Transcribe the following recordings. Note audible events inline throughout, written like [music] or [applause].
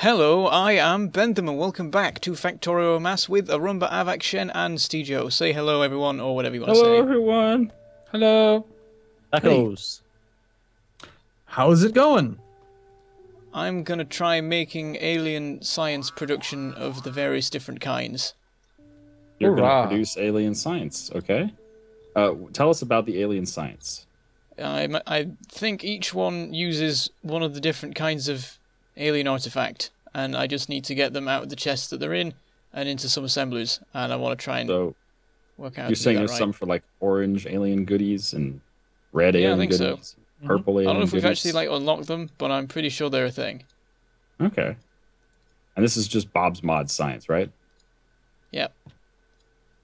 Hello, I am Bentham and welcome back to Factorio Amass with Arumba, Aavak, Shen and Steejo. Say hello everyone or whatever you want Hello, to say. Hello everyone. Hello. Echoes. How's it going? I'm gonna try making alien science production of the various different kinds. You're gonna produce alien science, okay? Uh, tell us about the alien science. I, I think each one uses one of the different kinds of alien artifact, and I just need to get them out of the chests that they're in and into some assemblers, and I want to try and So work out. you're saying there's right. some for like orange alien goodies and red Yeah, I alien think so. goodies, mm-hmm. purple I alien don't know if we've actually like unlocked them, but I'm pretty sure they're a thing. Okay. And this is just Bob's Mod science, right? Yep.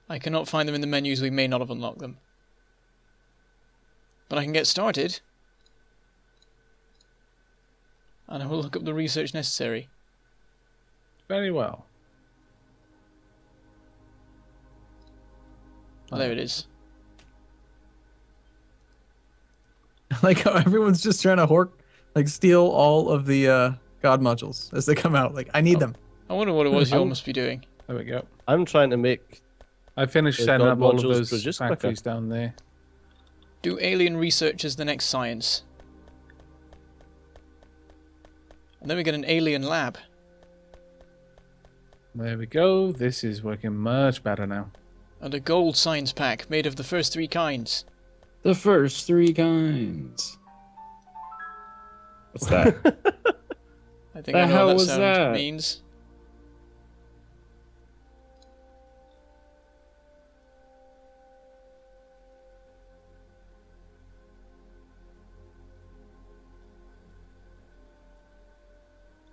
I cannot find them in the menus. We may not have unlocked them. But I can get started. And I will look up the research necessary. Very well. There it is. [laughs] like how everyone's just trying to hork, like steal all of the uh, god modules as they come out. Like I need Oh. them. I wonder what it was you all must be doing. There we go. I'm trying to make. I finished setting up all of modules those produced quicker. factories down there. Do alien research as the next science. And then we get an alien lab. There we go. This is working much better now. And a gold science pack made of the first three kinds. The first three kinds. What's that? [laughs] I think The I know hell what that was sound that? means.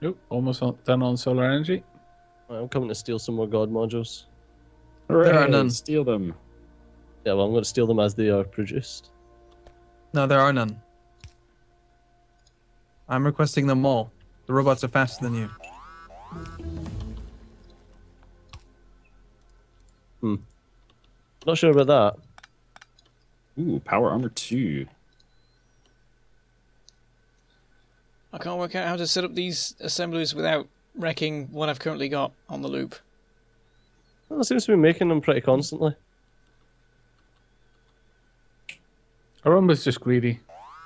Oop, almost on, done on solar energy. I'm coming to steal some more god modules. There are Hooray, none. Steal them. Yeah, well, I'm going to steal them as they are produced. No, there are none. I'm requesting them all. The robots are faster than you. Hmm. Not sure about that. Ooh, power armor two. I can't work out how to set up these assemblers without wrecking what I've currently got on the loop. Well, it seems to be making them pretty constantly. Arumba's just greedy.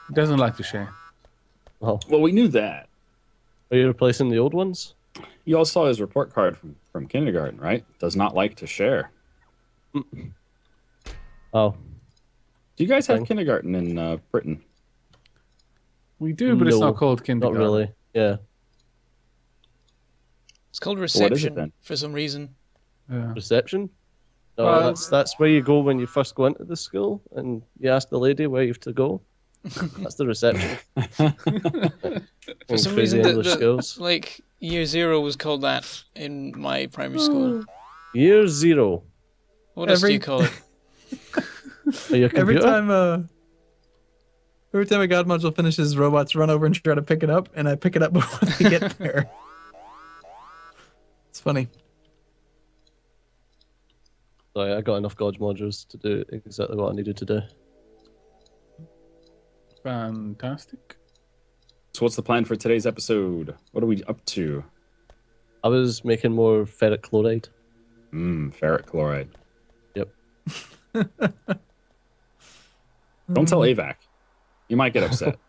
He doesn't like to share. Oh, Well, we knew that. are you replacing the old ones? You all saw his report card from, from kindergarten, right? Does not like to share. Oh, Do you guys have kindergarten in uh, Britain? We do, but it's not called not really. Yeah, It's called what is it reception for some reason. Yeah. reception. No, Well- that's that's where you go when you first go into the school, and you ask the lady where you have to go. [laughs] That's the reception. [laughs] For some reason, the, English the- skills. like year zero was called that in my primary school. Year zero. What else do you call it? [laughs] Are you a Every time, uh, every time a god module finishes, robots run over and try to pick it up, and I pick it up [laughs] before they get there. It's funny. Sorry, I got enough God modules to do exactly what I needed to do. Fantastic. So, what's the plan for today's episode? What are we up to? I was making more ferric chloride. Mmm, ferric chloride. Yep. Don't tell [laughs] Aavak. You might get upset. [laughs]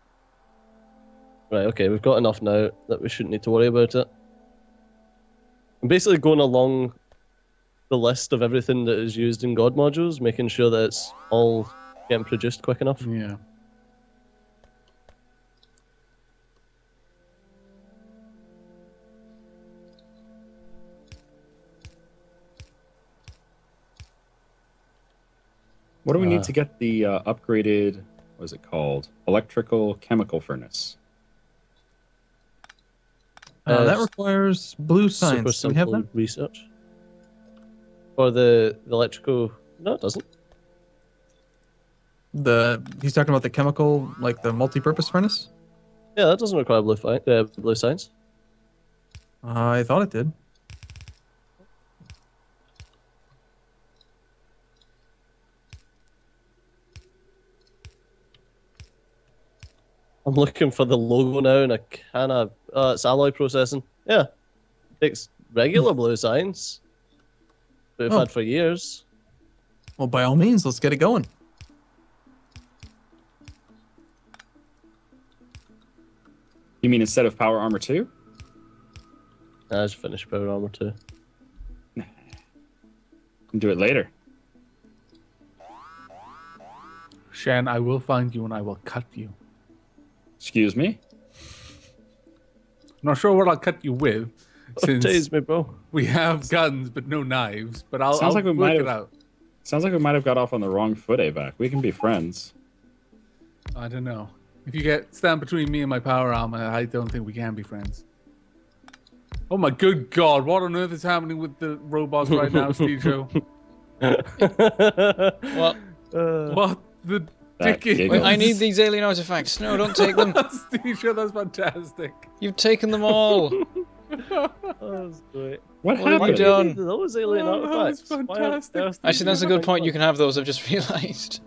Right, okay, we've got enough now that we shouldn't need to worry about it. I'm basically going along the list of everything that is used in God modules, making sure that it's all getting produced quick enough. Yeah. What do we Uh. need to get the uh, upgraded? What is it called? Electrical chemical furnace. Uh, Uh, that requires blue Super science. Do we have simple that? research. Or the, the electrical. No, it doesn't. The he's talking about the chemical, like the multi-purpose furnace. Yeah, that doesn't require blue, fi- uh, blue science. I thought it did. I'm looking for the logo now and I kind of. Uh, it's alloy processing. Yeah, it's regular blue signs. We've Oh. had for years. Well, by all means, let's get it going. You mean instead of power armor two? I just finished power armor too. [laughs] Can do it later. Shan, I will find you and I will cut you. Excuse me. I'm not sure what I'll cut you with, [laughs] since Jeez, me, bro. we have guns but no knives. But I'll, Sounds I'll like we work might it have- out. Sounds like we might have got off on the wrong foot, Aavak. We can be friends. I don't know. If you get stand between me and my power armor, I don't think we can be friends. Oh my good god! What on earth is happening with the robots right now, [laughs] Steejo? [laughs] Well, Uh, What the That. I need these alien artifacts. No, don't take them. [laughs] Steejo, that's fantastic. You've taken them all. [laughs] that was great. What What have you Why happened? do done? need Those alien Oh, artifacts. that's Why fantastic. earth Actually, that's a good point. You can have those. I've just [laughs] realised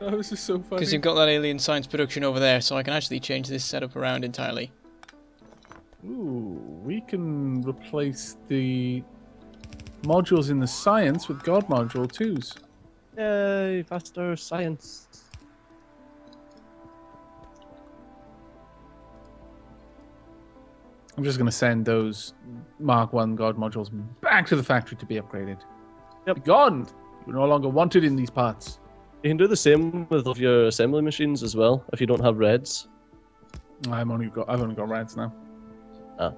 oh, That was just so funny. because you've got that alien science production over there, so I can actually change this setup around entirely. Ooh, we can replace the modules in the science with God module twos. Yay, faster science. I'm just going to send those Mark 1 God modules back to the factory to be upgraded. Yep. Be gone! You're no longer wanted in these parts. You can do the same with of your assembly machines as well, if you don't have reds. I'm only got, I've only got reds now. Ah.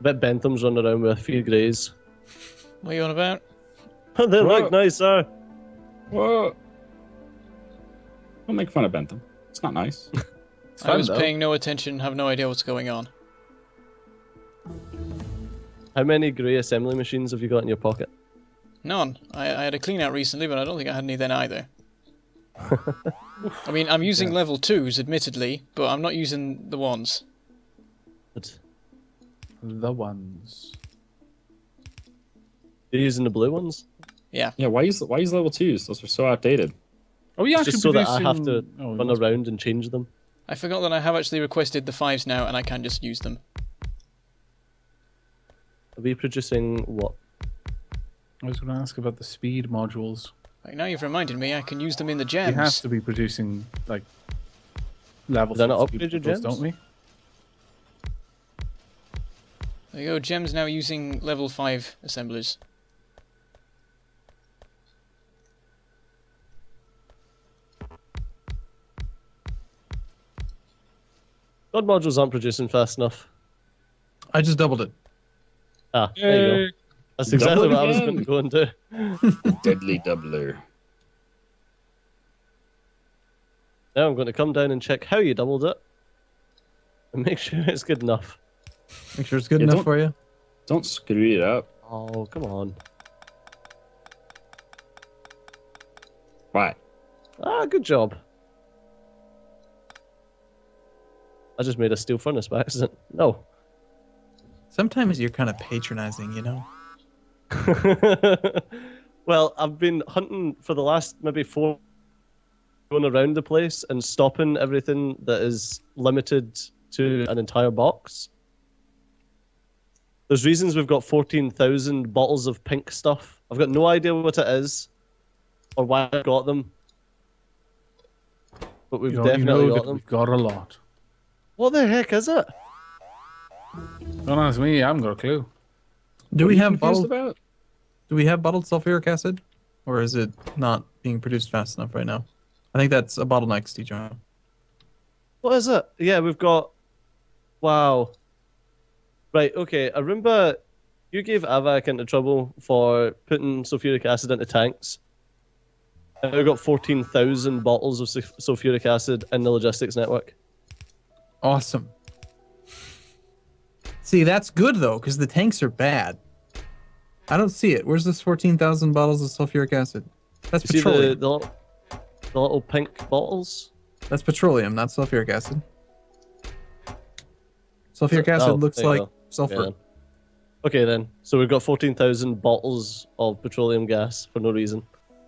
bet Bentham's running around with a few greys. What are you on about? [laughs] they look What? nicer. Uh. Whoa. Don't make fun of Bentham. It's not nice. [laughs] It's I was though. paying no attention, have no idea what's going on. How many grey assembly machines have you got in your pocket? None. I, I had a clean out recently, but I don't think I had any then either. [laughs] I mean, I'm using level twos, admittedly, but I'm not using the ones. Good. The ones. You're using the blue ones? Yeah, Yeah. why use why use level twos? Those are so outdated. Oh, yeah, It's just so that I have to oh, run that's- around and change them. I forgot that I have actually requested the fives now, and I can just use them. Are we producing what? I was going to ask about the speed modules. Like now you've reminded me, I can use them in the We gems. have to be producing, like, level They're not upgraded modules, gems? don't we? There you go. Gems now using level five assemblers. God modules aren't producing fast enough. I just doubled it. Ah, there you go. That's exactly Double what I was again. going to go and do. [laughs] Deadly doubler. Now I'm going to come down and check how you doubled it. And make sure it's good enough. Make sure it's good Yeah, enough for you. Don't screw it up. Oh, come on. Why? Ah, good job. I just made a steel furnace by accident. No. Sometimes you're kind of patronizing, you know. [laughs] well, I've been hunting for the last maybe four going around the place and stopping everything that is limited to an entire box. There's reasons we've got 14,000 bottles of pink stuff. I've got no idea what it is or why I got them. But we've You know, you definitely know got that them. we've got a lot. What the heck is it? Don't ask me, I haven't got a clue. Do What we have confused bottled? about? Do we have bottled sulfuric acid, or is it not being produced fast enough right now? I think that's a bottleneck, Steve. John. What is it? Yeah, we've got. Wow. Right, okay. Arumba, you gave Aavak into trouble for putting sulfuric acid into tanks. And we've got 14,000 bottles of sulfuric acid in the logistics network. Awesome. See, that's good though, because the tanks are bad. I don't see it. Where's this fourteen thousand bottles of sulfuric acid? That's You see the, petroleum. the, little, the little pink bottles? That's petroleum, not sulfuric acid. Sulfuric acid Oh, looks like go. sulfur. Yeah, then. Okay, then. So we've got 14,000 bottles of petroleum gas for no reason.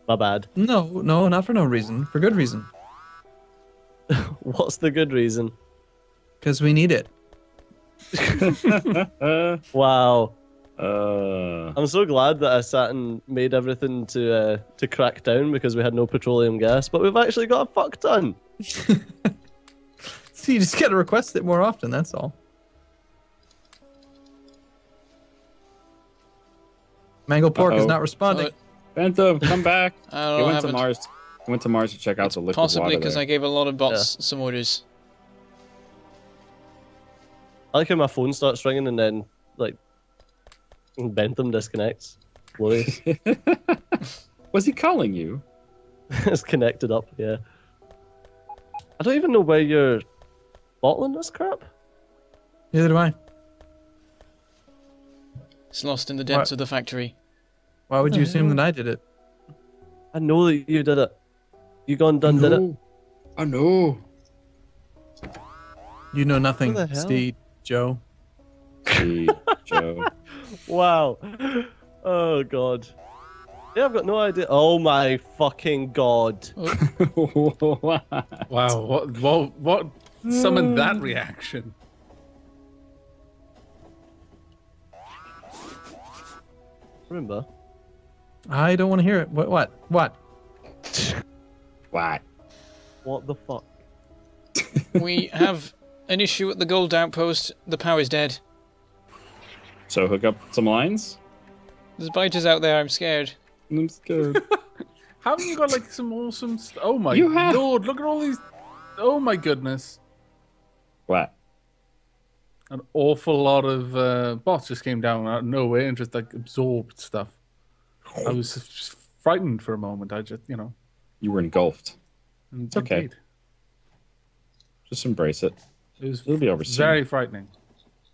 My bad. No, no, not for no reason. For good reason. [laughs] What's the good reason? Because we need it. [laughs] Wow. uh, I'm so glad that I sat and made everything to uh, to crack down because we had no petroleum gas, but we've actually got a fuck ton. [laughs] So you just gotta request it more often. That's all. Mangledpork is Uh-oh. not responding. But Phantom, come back. [laughs] I don't know. went to Mars. He went to Mars to check out the liquid Possibly water because. I gave a lot of bots some orders. I like how my phone starts ringing and then like Bentham disconnects. Glorious. [laughs] [laughs] Was he calling you? [laughs] it's connected up, yeah. I don't even know where you're bottling this crap. Neither do I. It's lost in the depths What? of the factory. Why would you assume yeah. that I did it? I know that you did it. You gone done did it. I know. You know nothing, Who the hell? Steve, Joe. Gee, Joe. [laughs] Wow. Oh god. Yeah, I've got no idea. Oh my fucking god. What? [laughs] Wow, what what what summoned that reaction? Remember? I don't want to hear it. What? What? What? What? What the fuck? we have an issue at the gold outpost. The power's dead. So hook up some lines? There's biters out there. I'm scared. I'm scared. [laughs] Haven't you got like some awesome? St- oh my You have- lord! Look at all these. Oh my goodness! what? An awful lot of uh, bots just came down out of nowhere and just like absorbed stuff. I was just frightened for a moment. I just, you know, You were engulfed. and okay. indeed, Just embrace it. It was It'll be over soon. very frightening.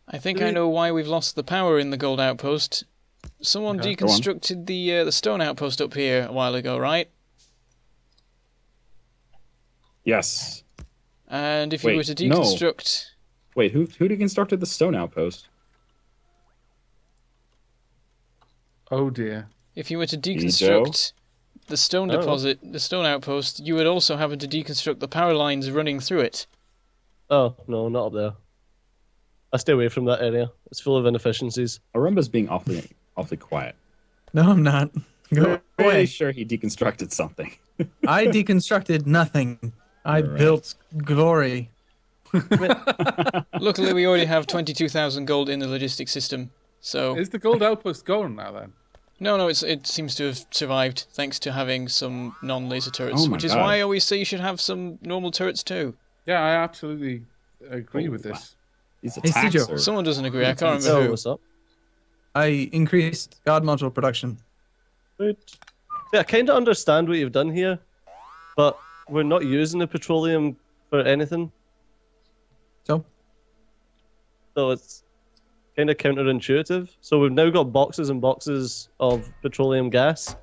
I think I know why we've lost the power in the gold outpost. Someone Okay, go on. deconstructed the uh, the stone outpost up here a while ago, right? Yes. And if you Wait, were to no. deconstruct, Wait, who who deconstructed the stone outpost? Oh dear. if you were to Joe? deconstruct the stone Oh. deposit, the stone outpost, you would also have to deconstruct the power lines running through it. Oh, no, not up there. I stay away from that area. It's full of inefficiencies. Arumba's being awfully awfully quiet. No, I'm not. Go Pretty sure he deconstructed something. I deconstructed nothing. I Alright. built glory. [laughs] Luckily, we already have twenty-two thousand gold in the logistics system. So Is the gold outpost gone now then? no, no, it's, it seems to have survived thanks to having some non-laser turrets, Oh my which is why I always say you should have some normal turrets too. Yeah, I absolutely agree Oh, with wow. this. These Hey, attacks Steejo. are Someone doesn't agree. I can't So, remember who. what's up? I increased God module production. Good. Yeah, I kind of understand what you've done here, but we're not using the petroleum for anything, So so it's kind of counterintuitive. So we've now got boxes and boxes of petroleum gas,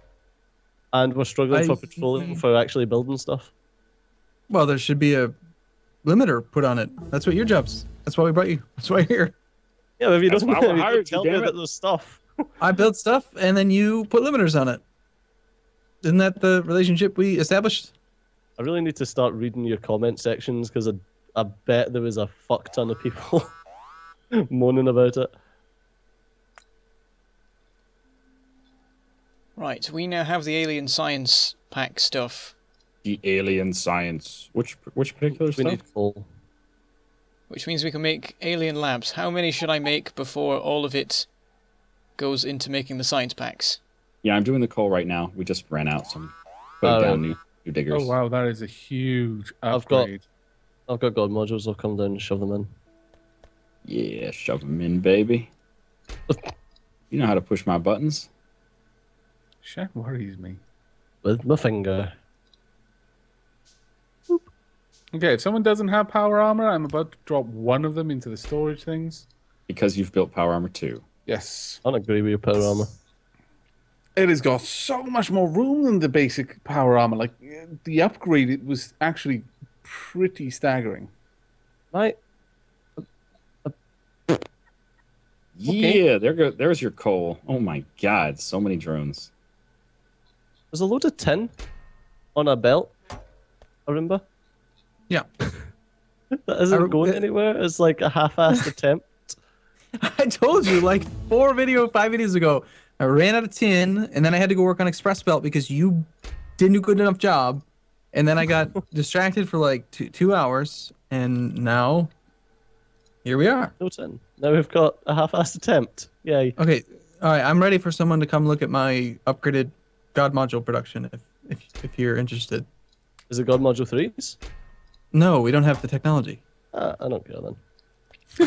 and we're struggling I- for petroleum for actually building stuff. well, there should be a limiter put on it. That's what your job's. That's why we brought you. That's why you're here. Yeah, but if you That's don't, why I if hired tell me about it. those stuff. [laughs] I build stuff and then you put limiters on it. Isn't that the relationship we established? I really need to start reading your comment sections because I, I bet there was a fuck ton of people [laughs] moaning about it. Right, we now have the alien science pack stuff, the alien science. Which which particular We stuff? need coal. which means we can make alien labs. How many should I make before all of it goes into making the science packs? Yeah, I'm doing the coal right now. We just ran out some. Put Alright. Oh, down new, new diggers. Oh wow, that is a huge upgrade. I've got- I've got god modules. I'll come down and shove them in. Yeah, shove them in, baby. [laughs] you know how to push my buttons. Shit worries me. with my finger. Okay, if someone doesn't have power armor, I'm about to drop one of them into the storage things. Because you've built Power Armor too. Yes. I don't agree with your power armor. It has got so much more room than the basic power armor. Like the upgrade, it was actually pretty staggering. Right? Yeah, there go. There's your coal. Oh my god, so many drones. There's a load of tin on a belt. I remember. Yeah. That isn't I re- going uh, anywhere. It's like a half-assed [laughs] attempt. I told you like four video, five videos ago. I ran out of tin, and then I had to go work on Express Belt because you didn't do a good enough job. And then I got [laughs] distracted for like two two hours, and now here we are. No tin. Now we've got a half-assed attempt. Yay. Okay, all right. I'm ready for someone to come look at my upgraded God module production. If if if you're interested. Is it God Module 3s? No, we don't have the technology. Ah, I don't care then.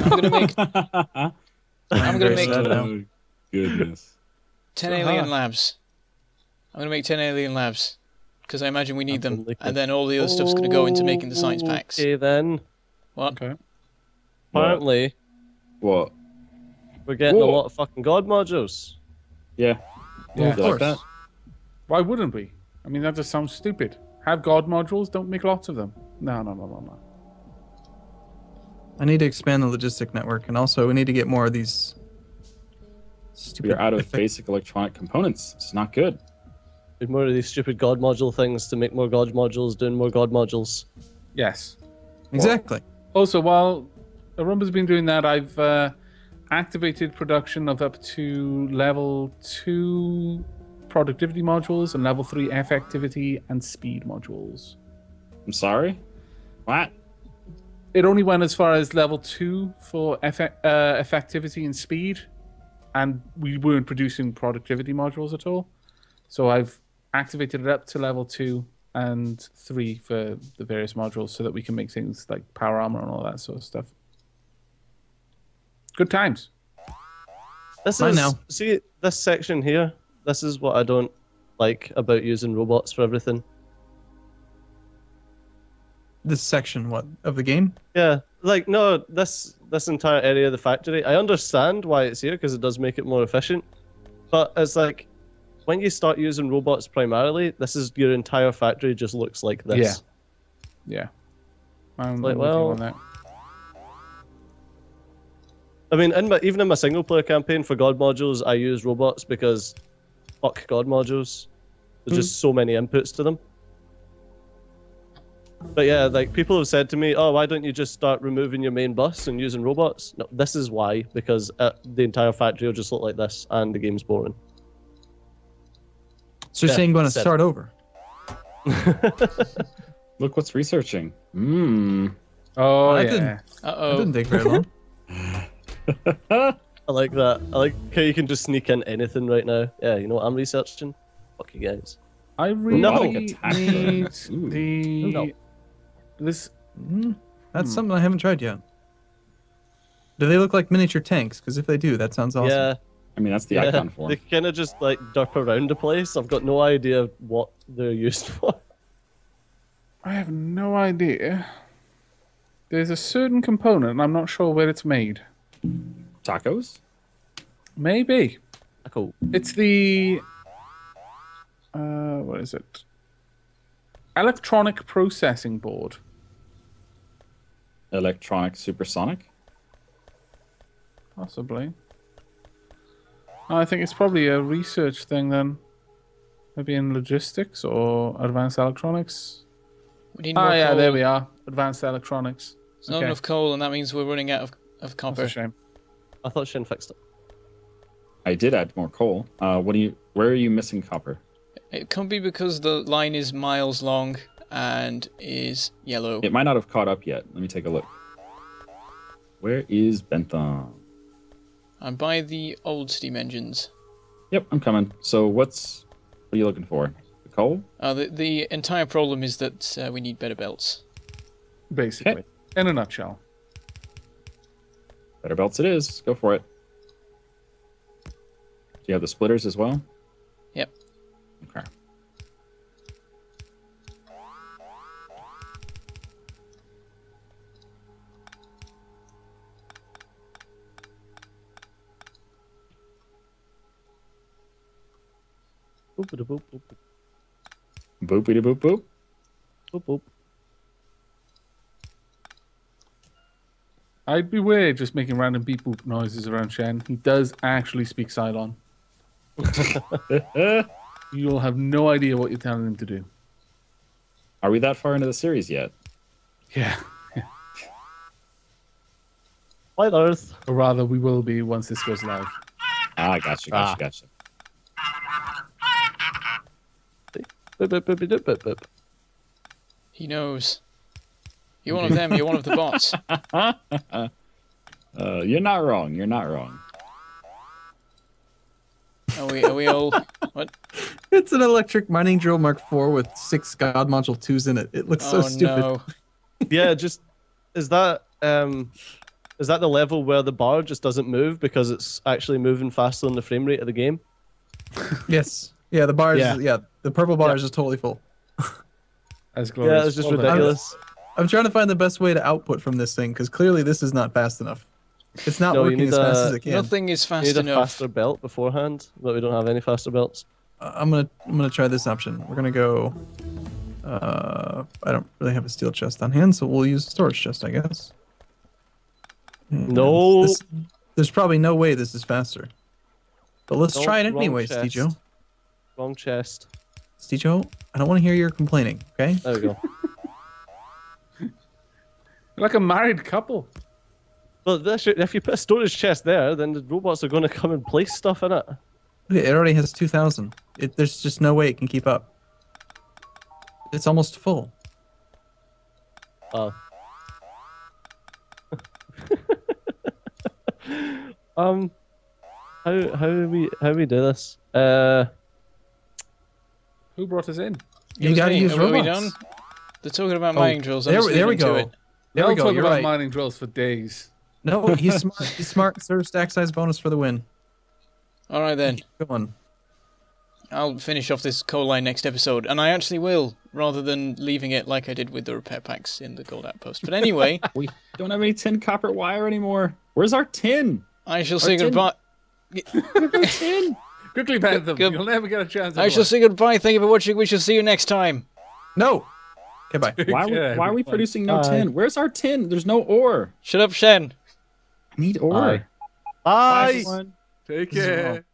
I'm gonna make [laughs] I'm gonna make oh, goodness. ten alien labs. I'm gonna make ten alien labs because I imagine we need them, and then all the other stuff's gonna go into making the science packs. Okay then. What? Okay. Apparently, What? we're getting a lot of fucking God modules. Yeah. Yeah, of You like course. that? Why wouldn't we? I mean, that just sounds stupid. Have God modules, don't make lots of them. No, no, no, no, no. I need to expand the logistic network, and also we need to get more of these. Stupid We're out of effect- basic electronic components. It's not good. With more of these stupid God module things to make more God modules, doing more God modules. Yes. Exactly. Also, while Arumba's been doing that, I've uh, activated production of up to level 2 productivity modules and level 3 effectivity and speed modules. I'm sorry. What? It only went as far as level 2 for effe- uh, effectivity and speed, and we weren't producing productivity modules at all. So I've activated it up to level 2 and 3 for the various modules so that we can make things like power armor and all that sort of stuff. Good times. This I is know. see this section here. This is what I don't like about using robots for everything. This section, what of the game? Yeah, like no, this this entire area of the factory. I understand why it's here because it does make it more efficient, but it's like when you start using robots primarily, this is your entire factory just looks like this. Yeah. Yeah. I'm, Like, I'm with you well- on that. I mean, in my, even in my single player campaign for God modules, I use robots because fuck God modules. There's just so many inputs to them. But yeah, like people have said to me, "Oh, why don't you just start removing your main bus and using robots?" No, this is why because uh, the entire factory will just look like this, and the game's boring. So you're Yeah, saying going to said- start over? [laughs] Look what's researching. Mmm. Oh, I yeah. didn't- Uh That oh. didn't take very long. [laughs] I like that. I like how you can just sneak in anything right now. Yeah, you know what I'm researching? Fuck you guys. I really Robotic attack. need Ooh. the No. this. Mm, that's Hmm. something I haven't tried yet. Do they look like miniature tanks? Because if they do, that sounds awesome. Yeah, I mean, that's the yeah. icon form. They kind of just like derp around the place. I've got no idea what they're [laughs] used for. I have no idea. There's a certain component, and I'm not sure where it's made. Tacos? Maybe Cool. it's the. Uh, what is it? Electronic processing board. Electronic supersonic? Possibly. I think it's probably a research thing then. Maybe in logistics or advanced electronics. We need more Oh yeah, coal. there we are. Advanced electronics. There's not Okay. enough coal, and that means we're running out of, of That's copper. a shame. I thought Shin fixed it. I did add more coal. Uh, what do you? Where are you missing copper? It could be because the line is miles long and is yellow. It might not have caught up yet. Let me take a look. Where is Bentham? I'm by the old steam engines. Yep, I'm coming. So what's what are you looking for? The coal? Uh, the, the entire problem is that uh, we need better belts. Basically. In a nutshell. Better belts it is. Go for it. Do you have the splitters as well? Yep. Okay. Boop, boop, boop, boop, Boopity boop boop. boop, boop. I'd beware just making random beep boop noises around Shen. He does actually speak Cylon. [laughs] You'll have no idea what you're telling him to do. Are we that far into the series yet? Yeah. Why Planet Earth. Or rather, we will be once this goes live. Ah, gotcha, gotcha, Ah. gotcha. Boop, boop, boop, boop, boop, boop. He knows. You're one of them. You're one of the bots. [laughs] Uh, you're not wrong. You're not wrong. Are we? Are we all? What? It's an electric mining drill Mark IV with six God Module 2s in it. It looks so oh stupid. no! [laughs] Yeah, just is that um is that the level where the bar just doesn't move because it's actually moving faster than the frame rate of the game? [laughs] Yes. Yeah, the bar is, Yeah. yeah. the purple bar Yeah. is just totally full. As glorious. yeah, it's just Well done. ridiculous. I'm trying to find the best way to output from this thing because clearly this is not fast enough. It's not No, working need as fast a- as it can. Nothing is You fast need a faster belt beforehand, but we don't have any faster belts. Uh, I'm gonna I'm gonna try this option. We're gonna go. Uh, I don't really have a steel chest on hand, so we'll use a storage chest, I guess. And No. this- there's probably no way this is faster. But let's No, try it wrong anyways, chest. Steejo. Wrong chest. Steejo, I don't want to hear your complaining. Okay. There we go. [laughs] Like a married couple. But this, if you put a storage chest there, then the robots are going to come and place stuff in it. It already has 2,000. It, there's just no way it can keep up. It's almost full. Oh. [laughs] um, how how do we how do we do this? Uh, Who brought us in? You It gotta me. use Are we robots. done? They're talking about Oh, mining drills. I'm There, just we- there we go. it. There They'll we go. talk You're about right. mining drills for days. No, he's [laughs] smart. He's smart. Serve stack size bonus for the win. All right then. Good one. I'll finish off this coal line next episode, and I actually will, rather than leaving it like I did with the repair packs in the gold outpost. But anyway, [laughs] We don't have any tin copper wire anymore. Where's our tin? I shall say tin- goodbye. [laughs] tin. Quickly, Bentham. Good- You'll never get a chance. I shall say goodbye. Thank you for watching. We shall see you next time. No. Okay, bye. Why, are we- Yeah, why are we producing no Bye. tin? Uh, Where's our tin? There's no ore. Shut up, Shen. I need ore. Bye. Bye, Bye. Take care. wrong.